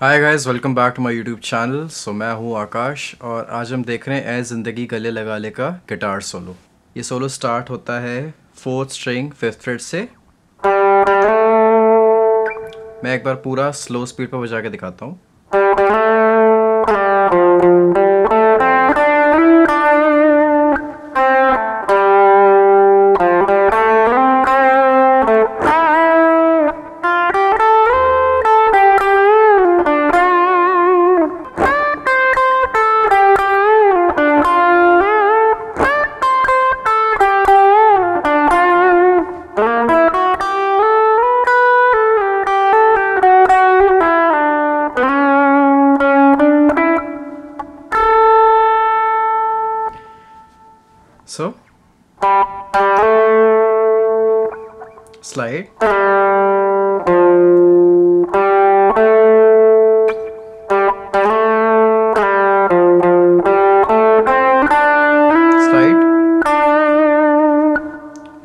Hi guys welcome back to my YouTube channel so मैं हूँ आकाश और आज हम देख रहे हैं ए ज़िंदगी गले लगा ले का गिटार सोलो ये सोलो स्टार्ट होता है फोर्थ स्ट्रिंग फिफ्थ फ्रेट से। मैं एक बार पूरा स्लो स्पीड पर बजा के दिखाता हूँ। So, slide.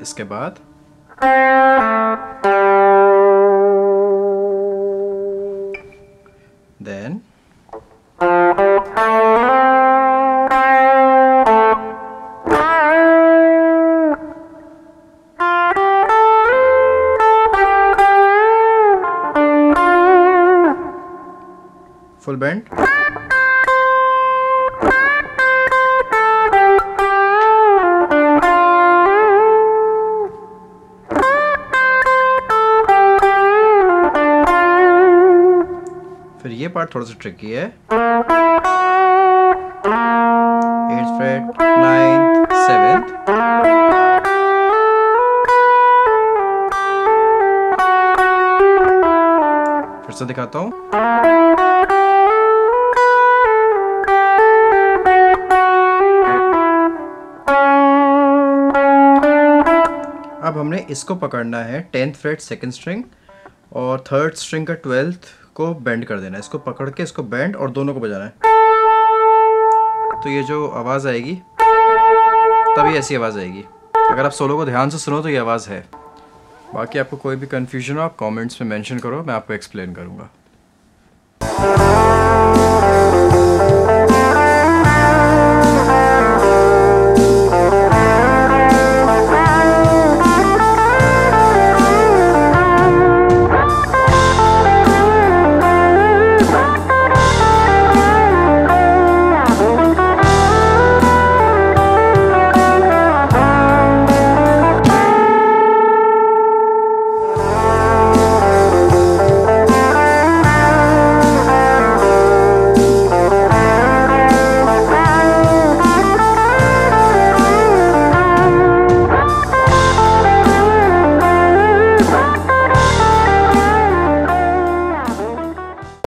इसके बाद then full bend फिर ये पार्ट थोड़ा सा ट्रिकी है। फिर से दिखाता हूँ। हमने इसको पकड़ना है टेंथ फ्रेट, सेकेंड स्ट्रिंग और थर्ड स्ट्रिंग का ट्वेल्थ को बेंड कर देना है। इसको पकड़ के इसको बेंड और दोनों को बजाना है। तो ये जो आवाज़ आएगी, तभी ऐसी आवाज़ आएगी। अगर आप सोलो को ध्यान से सुनो तो ये आवाज़ है। बाकी आपको कोई भी कन्फ्यूज़न हो, आप कमेंट्स में मेंशन करो, मैं आपको एक्सप्लेन करूँगा।